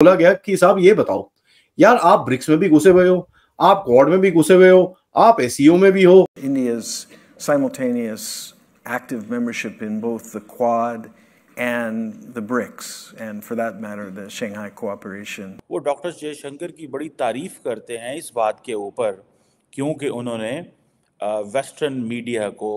बोला गया कि साहब ये बताओ यार आप ब्रिक्स में भी घुसे हुए हो आप क्वाड में भी घुसे हुए हो आप एसईओ में भी हो simultaneous active membership in both the Quad and the BRICS, and for that matter, the Shanghai Cooperation. वो डॉक्टर जयशंकर की बड़ी तारीफ़ करते हैं इस बात के ऊपर क्योंकि उन्होंने वेस्टर्न मीडिया को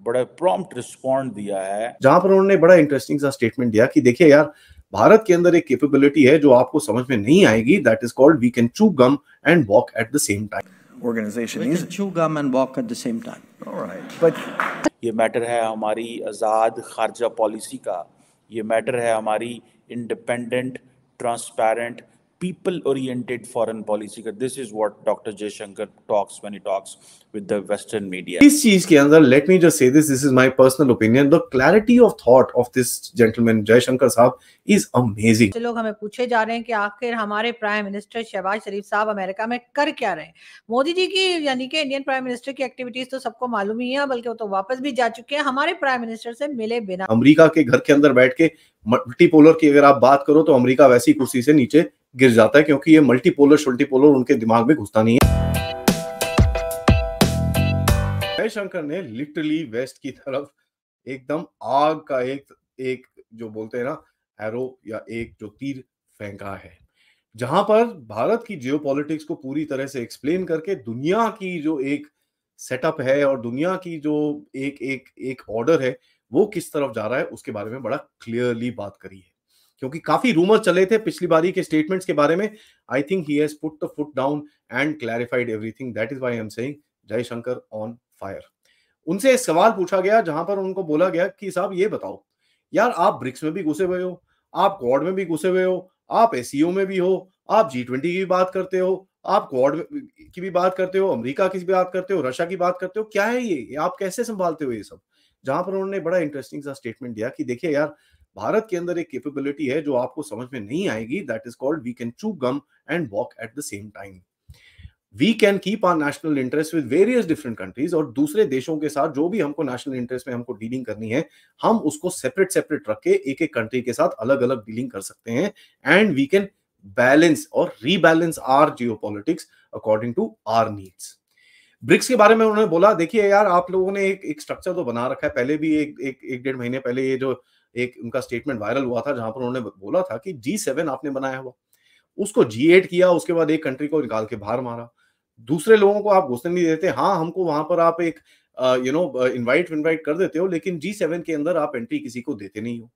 बड़ा प्रॉम्प्ट रिस्पॉन्ड दिया है जहाँ पर उन्होंने बड़ा इंटरेस्टिंग सा स्टेटमेंट दिया कि देखिए यार भारत के अंदर एक कैपेबिलिटी है जो आपको समझ में नहीं आएगी that is called we can chew gum and walk at the same time organisation is chew gum and walk at the same time alright but ये मैटर है हमारी आज़ाद खारजा पॉलिसी का। ये मैटर है हमारी independent transparent people oriented foreign policy का this is what doctor Jaishankar talks when he talks with the western media इस चीज़ के अंदर let me just say this this is my personal opinion the clarity of thought of this gentleman Jaishankar साहब is amazing लोग हमें पूछे जा रहे हैं कि आखिर हमारे प्राइम मिनिस्टर शहबाज शरीफ साहब अमेरिका में कर क्या रहे हैं? मोदी जी की यानी कि इंडियन प्राइम मिनिस्टर की एक्टिविटीज़ तो सबको मालूम ही है बल्कि वो तो वापस भी जा चुके हैं। हमारे प्राइम मिनिस्टर से मिले बिना। अमेरिका के घर के अंदर बैठ के मल्टीपोलर की अगर आप बात करो तो अमेरिका वैसी कुर्सी से नीचे गिर जाता है क्योंकि ये मल्टीपोलर शल्टीपोलर उनके दिमाग में घुसता नहीं है। जयशंकर ने लिटरली वेस्ट की तरफ़ एकदम आग का एक एक जो बोलते हैं ना एरो या एक जो तीर फेंका है। जहाँ पर भारत की जियोपॉलिटिक्स को पूरी तरह से एक्सप्लेन करके दुनिया की जो एक सेटअप है और दुनिया की जो एक एक एक ऑर्डर है, वो किस तरफ़ जा रहा है, उसके बारे में बड़ा क्लियरली बात करी है। क्योंकि काफ़ी रूमर चले थे पिछली बारी के स्टेटमेंट्स के बारे में। I think he has put the foot down and clarified everything that is why I am saying Jaishankar on fire उनसे एक सवाल पूछा गया, जहाँ पर उनको बोला गया कि साहब ये बताओ, यार आप ब्रिक्स में भी घुसे हुए हो, आप क्वाड में भी घुसे हुए हो, आप एस में भी हो, आप जी ट्वेंटी की भी बात करते हो, आप क्वाड की भी बात करते हो, अमेरिका की भी बात करते हो, रशिया की बात करते हो, क्या है ये? आप कैसे संभालते हो ये सब? जहाँ पर उन्होंने बड़ा इंटरेस्टिंग सा स्टेटमेंट दिया कि देखिए यार, भारत के अंदर एक कैपेबिलिटी है जो आपको समझ में नहीं आएगी that is called we can chew gum and walk at the same time we can keep our national interest with various different countries और दूसरे देशों के साथ जो भी हमको नेशनल इंटरेस्ट में हमको डीलिंग करनी है, हम उसको सेपरेट सेपरेट रख के एक एक कंट्री के साथ अलग अलग डीलिंग कर सकते हैं एंड वी कैन बैलेंस और rebalance our geopolitics according to our needs BRICS के बारे में उन्होंने बोला, देखिए यार, आप लोगों ने एक एक स्ट्रक्चर तो बना रखा है। पहले भी एक एक एक डेढ़ महीने पहले ये जो एक उनका स्टेटमेंट वायरल हुआ था, जहाँ पर उन्होंने बोला था कि जी सेवन आपने बनाया हुआ। उसको जी एट किया, उसके बाद एक कंट्री को निकाल के बाहर मारा। दूसरे लोगों को आप घुसने नहीं देते हाँ हमको वहाँ पर आप एक यू नो इनवाइट इनवाइट कर देते हो, लेकिन जी सेवन के अंदर आप एंट्री किसी को देते नहीं हो।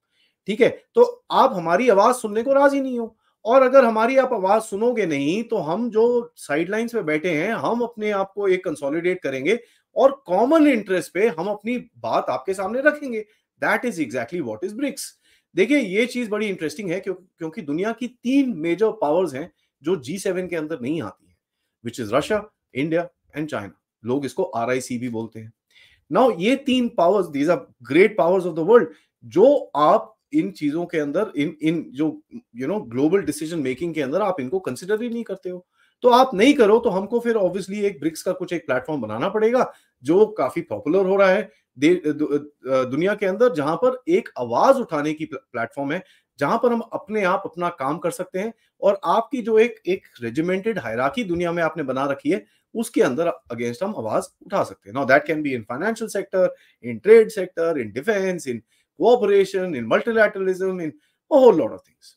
ठीक है? तो आप हमारी आवाज़ सुनने को राज़ी नहीं हो। और अगर हमारी आप आवाज़ सुनोगे नहीं तो हम जो साइडलाइंस पे बैठे हैं हम अपने आप को एक कंसोलिडेट करेंगे और कॉमन इंटरेस्ट पे हम अपनी बात आपके सामने रखेंगे। That is exactly what is BRICS देखिए ये चीज़ बड़ी इंटरेस्टिंग है क्यों, क्योंकि दुनिया की तीन मेजर पावर्स हैं जो जी सेवन के अंदर नहीं आती है which is Russia India and China लोग इसको आरआईसी भी बोलते हैं। नाउ ये तीन powers these are great powers of the world जो आप इन चीज़ों के अंदर, इन इन जो you know global decision making के अंदर आप इनको कंसिडर ही नहीं करते हो। तो आप नहीं करो तो हमको फिर ऑब्वियसली एक ब्रिक्स का कुछ एक प्लेटफॉर्म बनाना पड़ेगा, जो काफ़ी पॉपुलर हो रहा है दुनिया के अंदर, जहाँ पर एक आवाज़ उठाने की प्लेटफॉर्म है, जहाँ पर हम अपने आप अपना काम कर सकते हैं और आपकी जो एक एक रेजिमेंटेड हायराकी दुनिया में आपने बना रखी है, उसके अंदर अगेंस्ट हम आवाज़ उठा सकते हैं। Now that can be in financial sector in trade sector in defence in cooperation in multilateralism in whole lot of things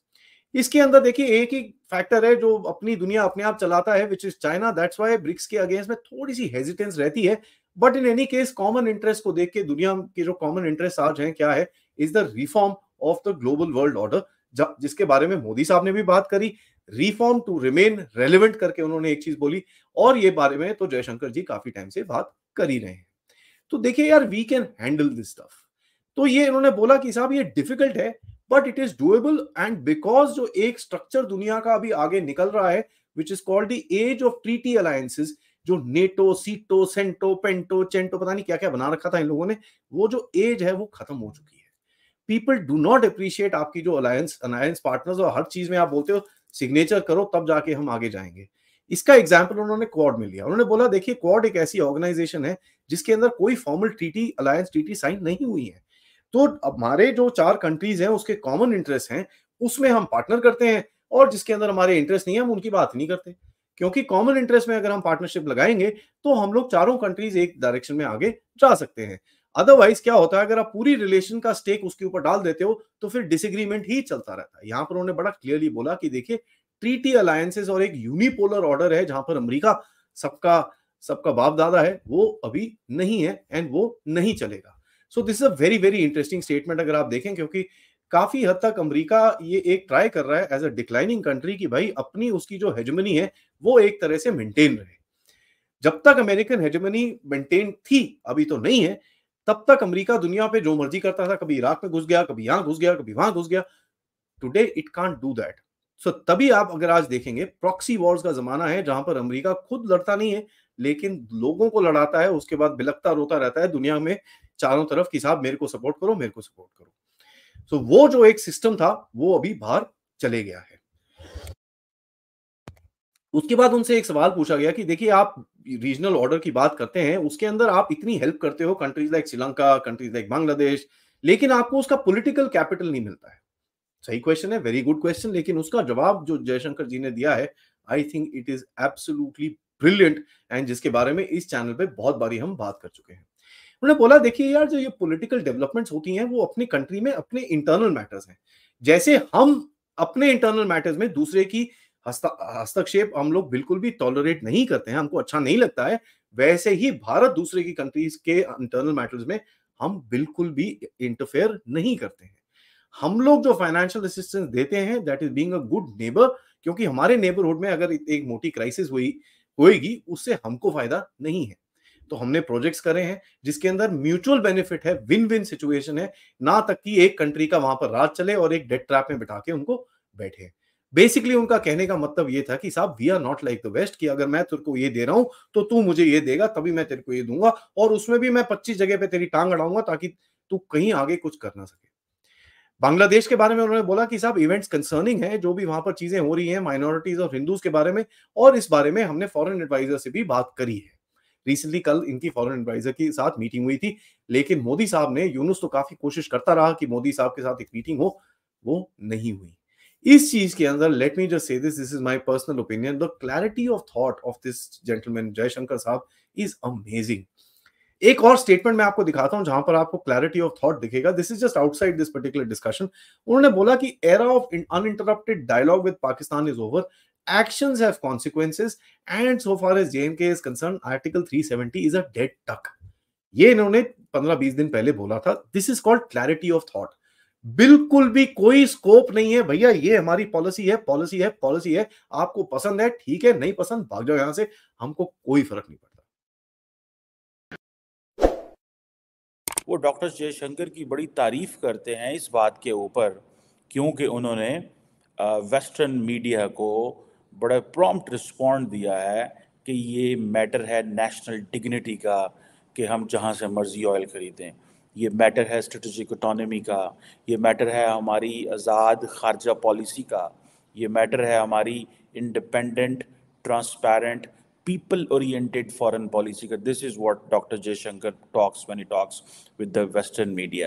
इसके अंदर देखिए, एक ही फैक्टर है जो अपनी दुनिया अपने आप चलाता है which is China that's why BRICS के अगेंस्ट में थोड़ी सी हेजिटेंस रहती है. But in any case common interest को देख के, दुनिया के जो कॉमन इंटरेस्ट आज हैं, क्या है? Is the reform of the global world order जिसके बारे में मोदी साहब ने भी बात करी. रिफॉर्म टू रिमेन रेलिवेंट करके उन्होंने एक चीज़ बोली. और ये बारे में तो जयशंकर जी काफ़ी टाइम से बात कर ही रहे हैं. तो देखिए यार we can handle this stuff तो ये इन्होंने बोला कि साहब, ये डिफ़िकल्ट है but it is doable and because जो एक स्ट्रक्चर दुनिया का अभी आगे निकल रहा है which is called the age of treaty alliances जो नेटो सीटो सेंटो पेंटो चेंटो पता नहीं क्या क्या बना रखा था इन लोगों ने, वो जो एज है, वो खत्म हो चुकी है। पीपल डू नॉट अप्रिशिएट आपकी जो अलायंस अलायंस पार्टनर्स और हर चीज़ में आप बोलते हो सिग्नेचर करो, तब जाके हम आगे जाएँगे। इसका एग्ज़ाम्पल उन्होंने क्वाड में लिया। उन्होंने बोला, देखिए क्वाड एक ऐसी ऑर्गेनाइजेशन है, जिसके अंदर कोई formal treaty alliance treaty sign नहीं हुई है। तो हमारे जो चार कंट्रीज़ हैं, उसके कॉमन इंटरेस्ट हैं, उसमें हम पार्टनर करते हैं और जिसके अंदर हमारे इंटरेस्ट नहीं है, हम उनकी बात नहीं करते। क्योंकि कॉमन इंटरेस्ट में अगर हम पार्टनरशिप लगाएँगे तो हम लोग चारों कंट्रीज़ एक डायरेक्शन में आगे जा सकते हैं। अदरवाइज़ क्या होता है, अगर आप पूरी रिलेशन का स्टेक उसके ऊपर डाल देते हो तो फिर डिसएग्रीमेंट ही चलता रहता है। यहाँ पर उन्होंने बड़ा क्लियरली बोला कि देखिए ट्रीटी अलायंसेस और एक यूनिपोलर ऑर्डर है, जहाँ पर अमेरिका सबका सबका बाप दादा है, वो अभी नहीं है एंड वो नहीं चलेगा। So this is a very very interesting statement अगर आप देखें, क्योंकि काफ़ी हद तक अमेरिका ये एक ट्राई कर रहा है एज अ डिक्लाइनिंग कंट्री की भाई अपनी उसकी जो हेजमनी है, वो एक तरह से मेंटेन रहे। जब तक अमेरिकन हेजमनी मेंटेन थी, अभी तो नहीं है, तब तक अमेरिका दुनिया पे जो मर्ज़ी करता था, कभी इराक में घुस गया, कभी यहाँ घुस गया, कभी वहाँ घुस गया today it can't do that so तभी आप अगर आज देखेंगे प्रॉक्सी वॉर्स का जमाना है जहाँ पर अमेरिका खुद लड़ता नहीं है लेकिन लोगों को लड़ाता है उसके बाद बिलकता रोता रहता है दुनिया में चारों तरफ़ कि साहब मेरे को सपोर्ट करो मेरे को सपोर्ट करो। सो so, वो जो एक सिस्टम था वो अभी बाहर चले गया है। उसके बाद उनसे एक सवाल पूछा गया कि देखिए आप रीजनल ऑर्डर की बात करते हैं उसके अंदर आप इतनी हेल्प करते हो countries like Sri Lanka countries like Bangladesh लेकिन आपको उसका पॉलिटिकल कैपिटल नहीं मिलता है। सही क्वेश्चन है वेरी गुड क्वेश्चन लेकिन उसका जवाब जो जयशंकर जी ने दिया है I think it is absolutely brilliant and जिसके बारे में इस चैनल पे बहुत बारी हम बात कर चुके हैं। उन्होंने बोला, देखिए यार, जो ये पॉलिटिकल डेवलपमेंट्स होती हैं, वो अपनी कंट्री में अपने इंटरनल मैटर्स हैं। जैसे हम अपने इंटरनल मैटर्स में दूसरे की हस्तक्षेप हम लोग बिल्कुल भी टॉलरेट नहीं करते हैं, हमको अच्छा नहीं लगता है, वैसे ही भारत दूसरे की कंट्रीज़ के इंटरनल मैटर्स में हम बिल्कुल भी इंटरफेयर नहीं करते हैं। हम लोग जो फाइनेंशियल असिस्टेंस देते हैं that is being a good neighbour क्योंकि हमारे नेबरहुड में अगर एक मोटी क्राइसिस हुई होएगी, उससे हमको फ़ायदा नहीं है। तो हमने प्रोजेक्ट्स करे हैं, जिसके अंदर म्यूचुअल बेनिफिट है विन विन सिचुएशन है, ना तक कि एक कंट्री का वहाँ पर राज चले और एक डेट ट्रैप में बिठा के उनको बैठे बेसिकली उनका कहने का मतलब ये था कि साहब we are not like the west कि अगर मैं तेरे को ये दे रहा हूँ तो तू मुझे ये देगा, तभी मैं तेरे को ये दूँगा और उसमें भी मैं पच्चीस जगह पे तेरी टांग अड़ाऊँगा ताकि तू कहीं आगे कुछ कर ना सके। बांग्लादेश के बारे में उन्होंने बोला कि साहब इवेंट्स कंसर्निंग है, जो भी वहाँ पर चीज़ें हो रही हैं माइनॉरिटीज और हिंदूज के बारे में, और इस बारे में हमने फॉरेन एडवाइजर से भी बात करी है। रिसेंटली कल इनकी फॉरेन एडवाइजर के साथ मीटिंग हुई थी, लेकिन मोदी साहब ने, यूनुस तो काफ़ी कोशिश करता रहा कि मोदी साहब के साथ एक मीटिंग हो, वो नहीं हुई। इस चीज़ के अंदर let me just say this this is my personal opinion the clarity of thought of this gentleman Jaishankar साहब इज़ अमेजिंग एक और स्टेटमेंट मैं आपको दिखाता हूँ, जहाँ पर आपको क्लैरिटी ऑफ़ थॉट दिखेगा। This is just outside this particular discussion उन्होंने बोला कि era of uninterrupted dialogue with Pakistan is over actions have consequences, and so far as JNK is concerned, article 370 is a dead duck. ये इन्होंने 15-20 दिन पहले बोला था। This is called clarity of thought बिल्कुल भी कोई स्कोप नहीं है। भैया, ये हमारी पॉलिसी है पॉलिसी है पॉलिसी है। आपको पसंद है, ठीक है, नहीं पसंद, भाग जाओ यहाँ से। हमको कोई फ़र्क नहीं पड़ता। डॉक्टर जयशंकर की बड़ी तारीफ़ करते हैं इस बात के ऊपर, क्योंकि उन्होंने वेस्टर्न मीडिया को बड़ा प्रॉम्प्ट रिस्पॉन्ड दिया है कि ये मैटर है नेशनल डिग्निटी का, कि हम जहाँ से मर्ज़ी ऑयल ख़रीदें। ये मैटर है स्ट्रेटजिक इकोनॉमी का। ये मैटर है हमारी आज़ाद खारजा पॉलिसी का। ये मैटर है हमारी independent transparent people oriented foreign policy. This is what dr jaishankar talks when he talks with the western media